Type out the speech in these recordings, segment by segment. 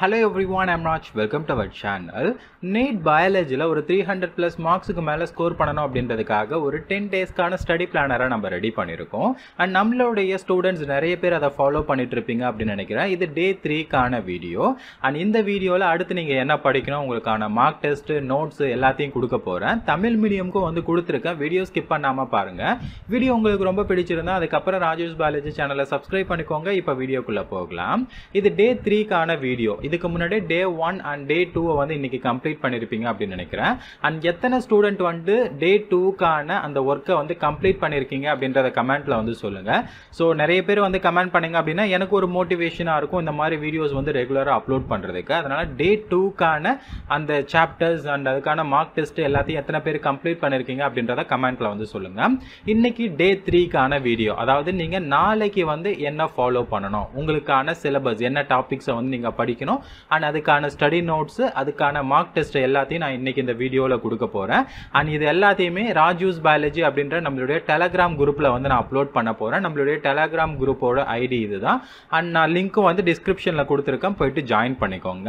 Hello everyone I'm Raj welcome to our channel NEET பயாலஜியில் ஒரு three hundred plus மார்க்ஸுக்கு மேலே score பண்ணணும் அப்படின்றதுக்காக ஒரு டென் டேஸ்க்கான ஸ்டடி பிளானரை நம்ம ரெடி பண்ணியிருக்கோம் அண்ட் நம்மளுடைய ஸ்டூடெண்ட்ஸ் நிறைய பேர் அதை ஃபாலோ பண்ணிகிட்ருப்பீங்க அப்படின்னு நினைக்கிறேன். இது டே த்ரீக்கான வீடியோ அண்ட் இந்த வீடியோவில் அடுத்து நீங்கள் என்ன படிக்கணும் உங்களுக்கான மார்க் டெஸ்ட்டு நோட்ஸு எல்லாத்தையும் கொடுக்க போகிறேன் தமிழ் மீடியமுக்கும் வந்து கொடுத்துருக்கேன். வீடியோ ஸ்கிப் பண்ணாமல் பாருங்கள் வீடியோ உங்களுக்கு ரொம்ப பிடிச்சிருந்தா அதுக்கப்புறம் ராஜேஷ் பாலாஜி சேனலை சப்ஸ்கிரைப் பண்ணிக்கோங்க. இப்போ வீடியோக்குள்ளே போகலாம். இது டே த்ரீக்கான வீடியோ இதுக்கு முன்னாடி டே ஒன் அண்ட் டே டூவை வந்து இன்னைக்கு கம்ப்ளீட் பண்ணியிருப்பீங்க அப்படின்னு நினைக்கிறேன். அண்ட் எத்தனை ஸ்டூடெண்ட் வந்து டே டூக்கான அந்த ஒர்க்கை வந்து கம்ப்ளீட் பண்ணியிருக்கீங்க அப்படின்றத கமெண்ட்ல வந்து சொல்லுங்க. ஸோ நிறைய பேர் வந்து கமெண்ட் பண்ணுங்க அப்படின்னா எனக்கு ஒரு மோட்டிவேஷனாக இருக்கும் இந்த மாதிரி வீடியோஸ் வந்து ரெகுலராக அப்லோட் பண்ணுறதுக்கு அதனால டே டூக்கான அந்த சாப்டர்ஸ் அண்ட் அதுக்கான மார்க் டெஸ்ட் எல்லாத்தையும் எத்தனை பேர் கம்ப்ளீட் பண்ணியிருக்கீங்க அப்படின்றத கமெண்ட்ல வந்து சொல்லுங்க. இன்னைக்கு டே த்ரீக்கான வீடியோ அதாவது நீங்கள் நாளைக்கு வந்து என்ன ஃபாலோ பண்ணணும்? உங்களுக்கான சிலபஸ் என்ன டாபிக்ஸை வந்து நீங்கள் படிக்கணும்? அண்ட் அதுக்கான ஸ்டடி நோட்ஸ் அதுக்கான மார்க் டெஸ்ட் எல்லாத்தையும் நான் இன்றைக்கி இந்த வீடியோவில் கொடுக்க போகிறேன் அண்ட் இது எல்லாத்தையுமே ராஜூஸ் பயாலஜி அப்படின்ற நம்மளுடைய டெலகிராம் குரூப்பில் வந்து நான் அப்லோட் பண்ண போகிறேன் நம்மளுடைய டெலகிராம் குரூப்போட ஐடி இதுதான். அண்ட் நான் லிங்க்கும் வந்து டிஸ்கிரிப்ஷனில் கொடுத்துருக்கேன். போயிட்டு ஜாயின் பண்ணிக்கோங்க.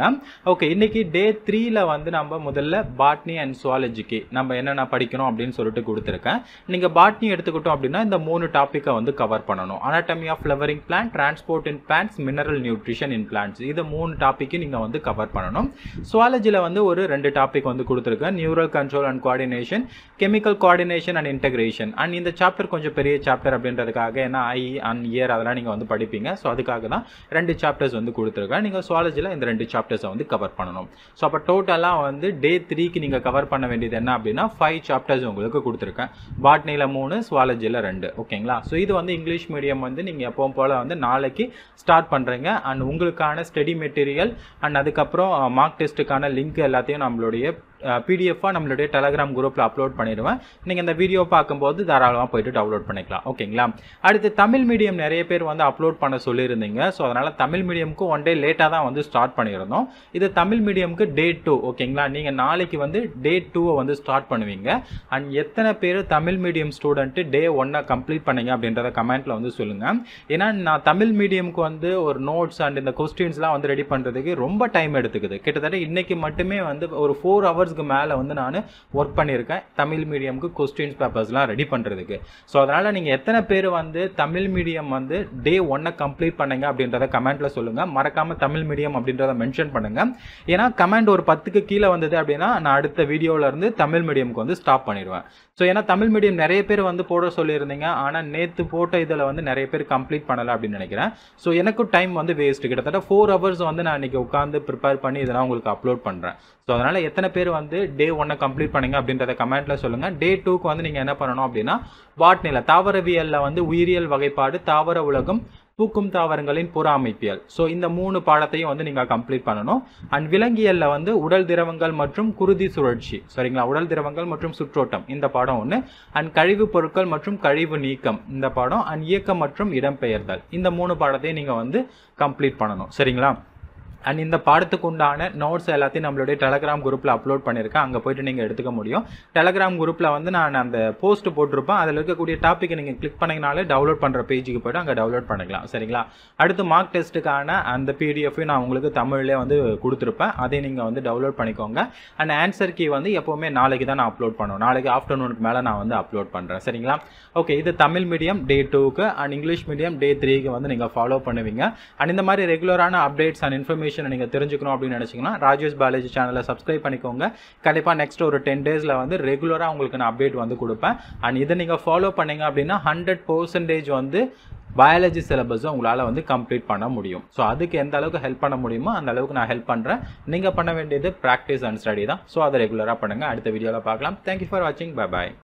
ஓகே இன்னைக்கு டே த்ரீயில் வந்து நம்ம முதல்ல பாட்னி அண்ட் சுவாலஜிக்கு நம்ம என்னென்ன படிக்கணும் அப்படின்னு சொல்லிட்டு கொடுத்துருக்கேன். நீங்கள் பாட்னி எடுத்துக்கிட்டோம் அப்படின்னா இந்த மூணு டாப்பிக்கை வந்து கவர் பண்ணணும். Anatomy of flowering plant transport in plants mineral nutrition in plants இது மூணு டாப்பிக்கு நீங்கள் வந்து கவர் பண்ணணும். சுவாலஜியில் வந்து ஒரு ரெண்டு டாபிக் வந்து கொடுத்துருக்கேன். Neural control and coordination chemical coordination and integration and இந்த சாப்டர் கொஞ்சம் பெரிய சாப்டர் அப்படின்றதுக்காக ஏன்னா ஐ அண்ட் இயர் அதெல்லாம் நீங்கள் வந்து படிப்பீங்க. ஸோ அதுக்காக தான் ரெண்டு சாப்டர்ஸ் வந்து கொடுத்துருக்கேன். நீங்கள் சுவாலஜியில் இந்த ரெண்டு சாப்டர்ஸை வந்து கவர் பண்ணணும். ஸோ அப்போ டோட்டலாக வந்து டே த்ரீக்கு நீங்கள் கவர் பண்ண வேண்டியது என்ன அப்படின்னா ஃபைவ் சாப்டர்ஸ் உங்களுக்கு கொடுத்துருக்கேன். பாட்னியில் மூணு சுவாலஜியில் ரெண்டு. ஓகேங்களா? ஸோ இது வந்து இங்கிலீஷ் மீடியம் வந்து நீங்கள் எப்பவும் போல் வந்து நாளைக்கு ஸ்டார்ட் பண்ணுறீங்க அண்ட் உங்களுக்கான ஸ்டடி மெட்டீரியல் அண்ட் அதுக்கப்புறம் மார்க் டெஸ்ட்டுக்கான லிங்க் எல்லாத்தையும் நம்மளுடைய uh, பிடிஎஃபாக நம்மளுடைய டெலகிராம் குரூப்பில் அப்லோட் பண்ணிடுவேன். நீங்கள் இந்த வீடியோ பார்க்கும்போது தாராளமாக போயிட்டு டவுன்லோட் பண்ணிக்கலாம். ஓகேங்களா அடுத்து தமிழ் மீடியம் நிறைய பேர் வந்து அப்லோட் பண்ண சொல்லியிருந்தீங்க. ஸோ அதனால் தமிழ் மீடியமுக்கு ஒன் டே லேட்டாக தான் வந்து ஸ்டார்ட் பண்ணியிருந்தோம். இது தமிழ் மீடியமுக்கு டே டூ ஓகேங்களா நீங்கள் நாளைக்கு வந்து டே டூவை வந்து ஸ்டார்ட் பண்ணுவீங்க. அண்ட் எத்தனை பேர் தமிழ் மீடியம் ஸ்டூடெண்ட்டு டே ஒன்னை கம்ப்ளீட் பண்ணீங்க அப்படின்றத கமெண்ட்டில் வந்து சொல்லுங்கள் ஏன்னா நான் தமிழ் மீடியமுக்கு வந்து ஒரு நோட்ஸ் அண்ட் இந்த கொஸ்டின்ஸ்லாம் வந்து ரெடி பண்ணுறது பண்ணுறதுக்கு ரொம்ப டைம் எடுத்துக்குது. கிட்டத்தட்ட இன்றைக்கி மட்டுமே வந்து ஒரு ஃபோர் ஹவர்ஸ்க்கு மேலே வந்து நான் ஒர்க் பண்ணியிருக்கேன் தமிழ் மீடியமுக்கு கொஸ்டின்ஸ் பேப்பர்ஸ்லாம் ரெடி பண்ணுறதுக்கு ஸோ அதனால் நீங்கள் எத்தனை பேர் வந்து தமிழ் மீடியம் வந்து டே ஒன்னை கம்ப்ளீட் பண்ணுங்க அப்படின்றத கமெண்ட்டில் சொல்லுங்கள் மறக்காமல் தமிழ் மீடியம் அப்படின்றத மென்ஷன் பண்ணுங்கள் ஏன்னா கமெண்ட் ஒரு பத்துக்கு கீழே வந்தது அப்படின்னா நான் அடுத்த வீடியோவிலேருந்து தமிழ் மீடியமுக்கு வந்து ஸ்டாப் பண்ணிடுவேன். ஸோ ஏன்னா தமிழ் மீடியம் நிறைய பேர் வந்து போட சொல்லியிருந்தீங்க. ஆனால் நேற்று போட்ட இதில் வந்து நிறைய பேர் கம்ப்ளீட் பண்ணலை அப்படின்னு நினைக்கிறேன். ஸோ எனக்கும் டைம் வந்து வேஸ்ட்டு கிட்டத்தட்ட ஃபோர் ஹவர்ஸ் வந்து நான் அன்றைக்கி உட்காந்து ப்ரிப்பேர் பண்ணி இதெல்லாம் உங்களுக்கு அப்லோட் பண்ணுறேன் ஸோ அதனால் எத்தனை பேர் வந்து டே ஒன்னை கம்ப்ளீட் பண்ணுங்க அப்படின்றத கமெண்ட்டில் சொல்லுங்கள் டே டூக்கு வந்து நீங்கள் என்ன பண்ணணும் அப்படின்னா பாட்னியில் தாவரவியலில் வந்து உயிரியல் வகைப்பாடு தாவர உலகம் பூக்கும் தாவரங்களின் புற அமைப்பியல். ஸோ இந்த மூணு பாடத்தையும் வந்து நீங்கள் கம்ப்ளீட் பண்ணணும். அண்ட் விலங்கியலில் வந்து உடல் திரவங்கள் மற்றும் குருதி சுழற்சி. சரிங்களா? உடல் திரவங்கள் மற்றும் சுற்றோட்டம். இந்த பாடம் ஒன்று அண்ட் கழிவு பொருட்கள் மற்றும் கழிவு நீக்கம். இந்த பாடம். அண்ட் இயக்கம் மற்றும் இடம்பெயர்தல். இந்த மூணு பாடத்தையும் நீங்கள் வந்து கம்ப்ளீட் பண்ணணும். சரிங்களா? அண்ட் இந்த பாடத்துக்கு உண்டான நோட்ஸ் எல்லாத்தையும் நம்மளுடைய டெலகிராம் குரூப்பில் அப்லோட் பண்ணியிருக்கேன் அங்கே போயிட்டு நீங்கள் எடுத்துக்க முடியும். டெலகிராம் குரூப்பில் வந்து நான் அந்த போஸ்ட் போட்டிருப்பேன். அதில் இருக்கக்கூடிய டாப்பிக்கை நீங்கள் கிளிக் பண்ணிங்கனாலே டவுன்லோட் பண்ணுற பேஜுக்கு போய்ட்டு அங்கே டவுன்லோட் பண்ணிக்கலாம். சரிங்களா? அடுத்து மார்க் டெஸ்ட்டுக்கான அந்த பிடிஎஃபையும் நான் உங்களுக்கு தமிழ்லேயே வந்து கொடுத்துருப்பேன். அதை நீங்கள் வந்து டவுன்லோட் பண்ணிக்கோங்க. அண்ட் ஆன்சர் கீ வந்து எப்போவுமே நாளைக்கு தான் நான் அப்லோட் பண்ணுவேன். நாளைக்கு ஆஃப்டர்நூனுக்கு மேலே நான் வந்து அப்லோட் பண்ணுறேன் சரிங்களா? ஓகே இது தமிழ் மீடியம் டே டூக்கு அண்ட் இங்கிலீஷ் மீடியம் டே த்ரீக்கு வந்து நீங்கள் ஃபாலோ பண்ணுவீங்க. அண்ட் இந்த மாதிரி ரெகுலரான அப்டேட்ஸ் அண்ட் இன்ஃபர்மேஷன் இன்ஃபர்மேஷனை நீங்கள் தெரிஞ்சுக்கணும் அப்படின்னு நினச்சிங்கன்னா ராஜேஷ் பாலாஜி சேனலை சப்ஸ்கிரைப் பண்ணிக்கோங்க. கண்டிப்பாக நெக்ஸ்ட் ஒரு டென் டேஸில் வந்து ரெகுலராக உங்களுக்கு நான் அப்டேட் வந்து கொடுப்பேன். அண்ட் இதை நீங்கள் ஃபாலோ பண்ணிங்க அப்படின்னா ஹண்ட்ரட் பர்சன்டேஜ் வந்து பயாலஜி சிலபஸை உங்களால் வந்து கம்ப்ளீட் பண்ண முடியும். ஸோ அதுக்கு எந்த அளவுக்கு ஹெல்ப் பண்ண முடியுமோ அந்த அளவுக்கு நான் ஹெல்ப் பண்ணுறேன் நீங்கள் பண்ண வேண்டியது ப்ராக்டிஸ் அண்ட் ஸ்டடி தான். ஸோ அதை ரெகுலராக பண்ணுங்கள் அடுத்த வீடியோவில் பார்க்கலாம். தேங்க்யூ ஃபார் வாட்சிங் பை பாய்